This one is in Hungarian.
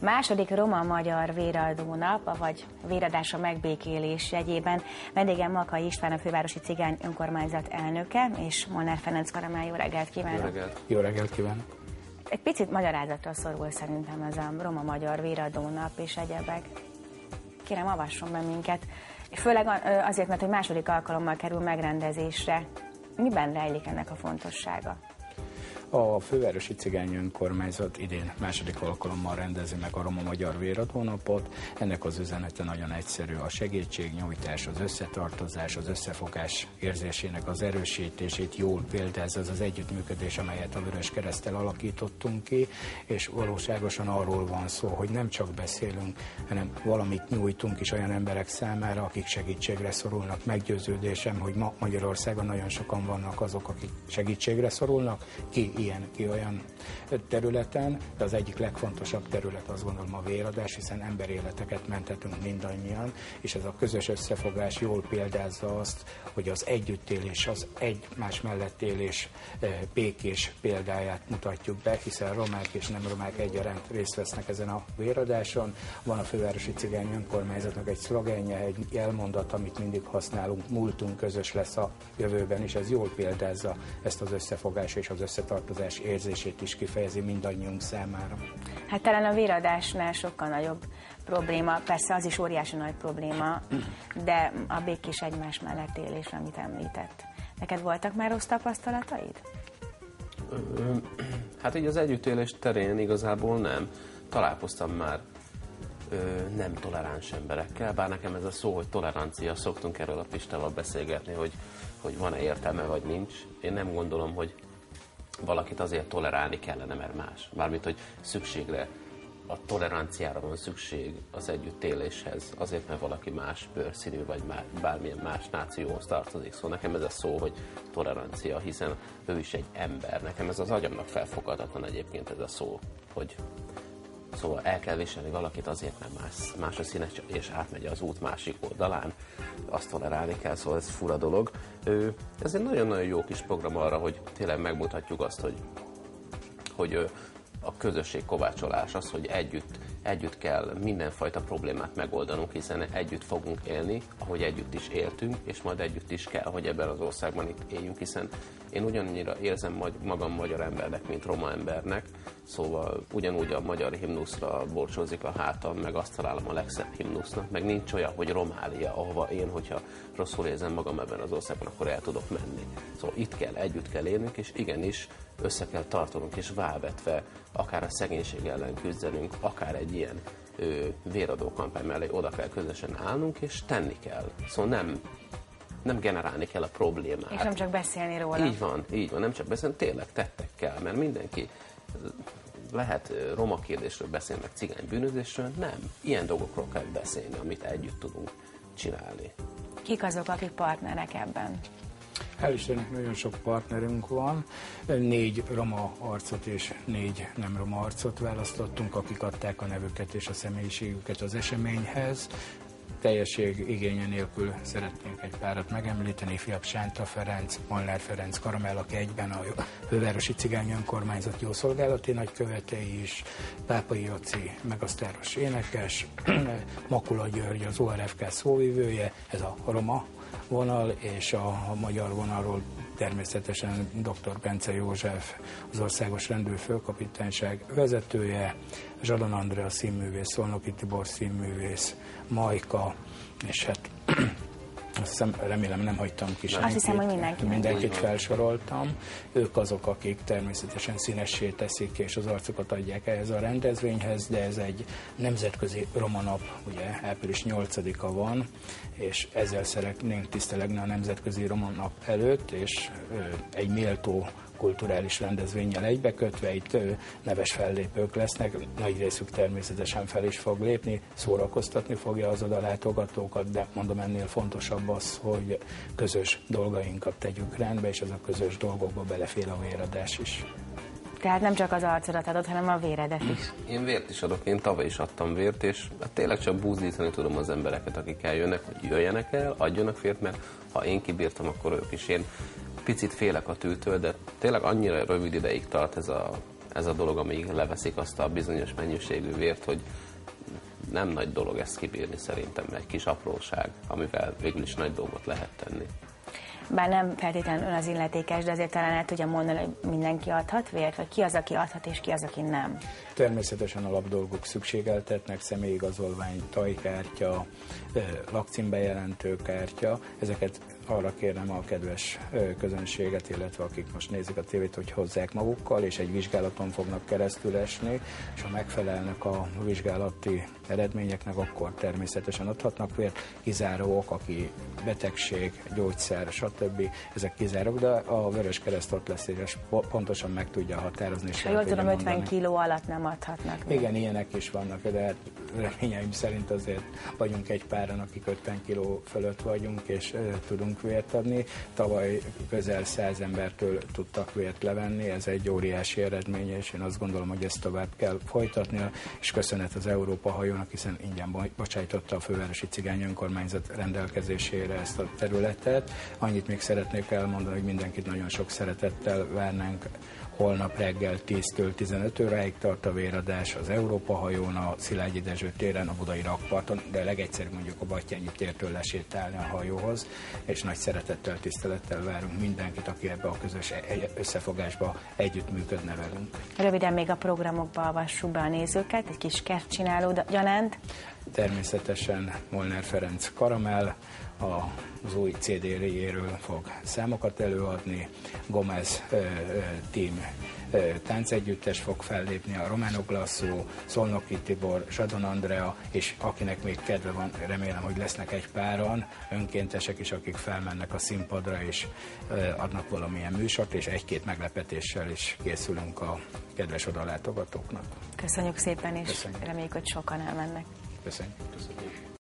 Második roma-magyar véradó nap, vagy véradása megbékélés jegyében vendégem Makai István, a fővárosi cigány önkormányzat elnöke, és Molnár Ferenc Karamá, jó reggelt kívánok! Jó reggelt! Jó reggelt kívánok! Egy picit magyarázatra szorul szerintem ez a roma-magyar véradó nap és egyebek. Kérem, avasson be minket. Főleg azért, mert hogy második alkalommal kerül megrendezésre. Miben rejlik ennek a fontossága? A fővárosi cigány önkormányzat idén második alkalommal rendezi meg a Roma Magyar Véradónapot. Ennek az üzenete nagyon egyszerű. A segítségnyújtás, az összetartozás, az összefogás érzésének az erősítését jól példázza az az együttműködés, amelyet a Vörös Keresztel alakítottunk ki, és valóságosan arról van szó, hogy nem csak beszélünk, hanem valamit nyújtunk is olyan emberek számára, akik segítségre szorulnak. Meggyőződésem, hogy ma Magyarországon nagyon sokan vannak azok, akik segítségre szorulnak, ki ilyen, ki olyan területen, de az egyik legfontosabb terület azt gondolom a véradás, hiszen emberéleteket mentetünk mindannyian, és ez a közös összefogás jól példázza azt, hogy az együttélés, az egymás mellett élés eh, békés példáját mutatjuk be, hiszen romák és nem romák egyaránt részt vesznek ezen a véradáson. Van a fővárosi cigány önkormányzatnak egy szlogenje, egy elmondat, amit mindig használunk, múltunk közös lesz a jövőben, és ez jól példázza ezt az összefogás és az összetartozás érzését is kifejezi mindannyiunk számára. Hát talán a véradásnál sokkal nagyobb probléma, persze az is óriási nagy probléma, de a békés egymás mellett élés, amit említett. Neked voltak már rossz tapasztalataid? Hát így az együttélés terén igazából nem. Találkoztam már ö, nem toleráns emberekkel, bár nekem ez a szó, hogy tolerancia, szoktunk erről a Pistával beszélgetni, hogy, hogy van-e értelme, vagy nincs. Én nem gondolom, hogy valakit azért tolerálni kellene, mert más. Mármint, hogy szükségre, a toleranciára van szükség az együttéléshez, azért, mert valaki más bőrszínű, vagy má, bármilyen más nációhoz tartozik. Szóval nekem ez a szó, hogy tolerancia, hiszen ő is egy ember. Nekem ez az agyamnak felfogadatlan egyébként ez a szó, hogy Szóval el kell viselni valakit azért, mert más, más a színe, és átmegy az út másik oldalán. Azt tolerálni kell, szóval ez fura dolog. Ez egy nagyon-nagyon jó kis program arra, hogy tényleg megmutatjuk azt, hogy, hogy a közösség kovácsolás, az, hogy együtt, együtt kell mindenfajta problémát megoldanunk, hiszen együtt fogunk élni, ahogy együtt is éltünk, és majd együtt is kell, hogy ebben az országban itt éljünk, hiszen én ugyanannyira érzem magam magyar embernek, mint roma embernek, szóval ugyanúgy a magyar himnuszra borcsózik a hátam, meg azt találom a legszebb himnusznak, meg nincs olyan, hogy Romália, ahova én, hogyha rosszul érzem magam ebben az országban, akkor el tudok menni. Szóval itt kell, együtt kell élnünk, és igenis össze kell tartanunk, és válvetve akár a szegénység ellen küzdenünk, akár egy ilyen ö, véradó kampány mellé oda kell közösen állnunk, és tenni kell. Szóval nem nem generálni kell a problémát. És nem csak beszélni róla. Így van, így van, nem csak beszélni, tényleg tettek kell, mert mindenki lehet roma kérdésről beszélni, meg cigány bűnözésről, nem. Ilyen dolgokról kell beszélni, amit együtt tudunk csinálni. Kik azok, akik partnerek ebben? Hál' Istennek nagyon sok partnerünk van. Négy roma arcot és négy nem roma arcot választottunk, akik adták a nevüket és a személyiségüket az eseményhez teljesség igénye nélkül szeretnénk egy párat megemlíteni, Fiap Sánta Ferenc, Molnár Ferenc Karamell, aki egyben a Fővárosi Cigány Önkormányzat jószolgálati nagykövetei is, Pápai Jaci, megasztáros énekes, Makula György, az ORFK szóvivője, ez a roma vonal, és a, a magyar vonalról természetesen dr. Bence József, az Országos Rendőrfőkapitányság vezetője, Zsadon Andrea színművész, Szolnoki Tibor színművész, Majka, és hát azt hiszem, remélem nem hagytam ki senkit. Azt hiszem, hogy mindenki. Mindenkit felsoroltam. Ők azok, akik természetesen színessé teszik, és az arcokat adják ehhez a rendezvényhez, de ez egy nemzetközi romanap, ugye április 8-a van, és ezzel szeretnénk tisztelegni a nemzetközi romanap előtt, és egy méltó kulturális rendezvényel egybekötve, itt neves fellépők lesznek, nagy részük természetesen fel is fog lépni, szórakoztatni fogja az oda látogatókat, de mondom ennél fontosabb az, hogy közös dolgainkat tegyük rendbe, és az a közös dolgokba belefér a véradás is. Tehát nem csak az arcodat adod, hanem a véredet is. Én vért is adok, én tavaly is adtam vért, és hát tényleg csak búzítani tudom az embereket, akik eljönnek, hogy jöjjenek el, adjanak vért, mert ha én kibírtam, akkor ők is. Én picit félek a tűtől, de tényleg annyira rövid ideig tart ez a, ez a dolog, amíg leveszik azt a bizonyos mennyiségű vért, hogy nem nagy dolog ezt kibírni szerintem, egy kis apróság, amivel végül is nagy dolgot lehet tenni. Bár nem feltétlenül ön az illetékes, de azért talán el tudja mondani, hogy mindenki adhat vért, vagy ki az, aki adhat, és ki az, aki nem. Természetesen alapdolgok szükségeltetnek, személyigazolvány, tajkártya, lakcímbejelentő kártya, ezeket arra kérem a kedves közönséget, illetve akik most nézik a tévét, hogy hozzák magukkal, és egy vizsgálaton fognak keresztül esni, és ha megfelelnek a vizsgálati eredményeknek, akkor természetesen adhatnak vért. Kizáró aki betegség, gyógyszer, stb. Ezek kizárók, de a Vörös Kereszt ott lesz, és pontosan meg tudja határozni. És jól tudom, 50 kiló alatt nem adhatnak. Még. Igen, ilyenek is vannak, de hát reményeim szerint azért vagyunk egy páran, akik 50 kiló fölött vagyunk, és uh, tudunk vért adni. Tavaly közel 100 embertől tudtak vért levenni, ez egy óriási eredmény, és én azt gondolom, hogy ezt tovább kell folytatni, és köszönet az Európa hajónak, hiszen ingyen bocsájtotta a fővárosi cigány önkormányzat rendelkezésére ezt a területet. Annyit még szeretnék elmondani, hogy mindenkit nagyon sok szeretettel várnánk Holnap reggel 10-től 15 óráig tart a véradás az Európa hajón, a Szilágyi Dezső téren, a Budai rakparton, de legegyszerűbb mondjuk a Batyányi tértől lesétálni a hajóhoz, és nagy szeretettel, tisztelettel várunk mindenkit, aki ebbe a közös e- e- összefogásba együttműködne velünk. Röviden még a programokba avassuk be a nézőket, egy kis kertcsináló gyanánt. Természetesen Molnár Ferenc Karamell, az új CD-jéről fog számokat előadni, Gomez team táncegyüttes fog fellépni, a Romano Glasso, Szolnoki Tibor, Sadon Andrea, és akinek még kedve van, remélem, hogy lesznek egy páran önkéntesek is, akik felmennek a színpadra, és adnak valamilyen műsort, és egy-két meglepetéssel is készülünk a kedves odalátogatóknak. Köszönjük szépen, és Köszönjük. reméljük, hogy sokan elmennek. Köszönjük. Köszönjük.